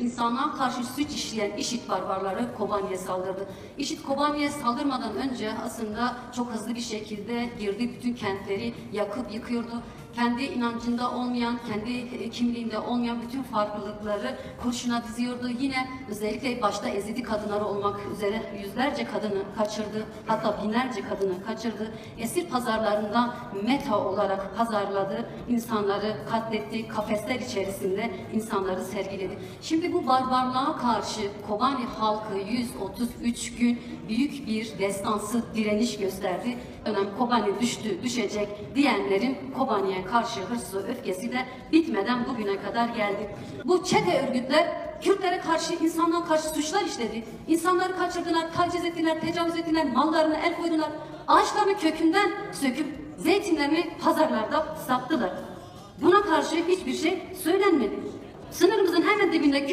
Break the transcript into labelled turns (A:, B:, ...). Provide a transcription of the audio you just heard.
A: insanlığa karşı suç işleyen IŞİD barbarları Kobani'ye saldırdı. IŞİD Kobani'ye saldırmadan önce aslında çok hızlı bir şekilde girdi bütün kentleri yakıp yıkıyordu. Kendi inancında olmayan, kendi e, kimliğinde olmayan bütün farklılıkları kurşuna diziyordu. Yine özellikle başta Ezidi kadınları olmak üzere yüzlerce kadını kaçırdı. Hatta binlerce kadını kaçırdı. Esir pazarlarında meta olarak pazarladı. insanları katletti. Kafesler içerisinde insanları sergiledi. Şimdi bu barbarlığa karşı Kobani halkı 133 gün büyük bir destansı direniş gösterdi. Dönem Kobani düştü, düşecek diyenlerin Kobani'ye karşı hırsı, öfkesi de bitmeden bugüne kadar geldi. Bu çete örgütler Kürtlere karşı, insanlığa karşı suçlar işledi. İnsanları kaçırdılar, taciz ettiler, tecavüz ettiler, mallarına el koydular. Ağaçlarını kökünden söküp zeytinlerini pazarlarda sattılar. Buna karşı hiçbir şey söylenmedi. Sınırımızın hemen dibinde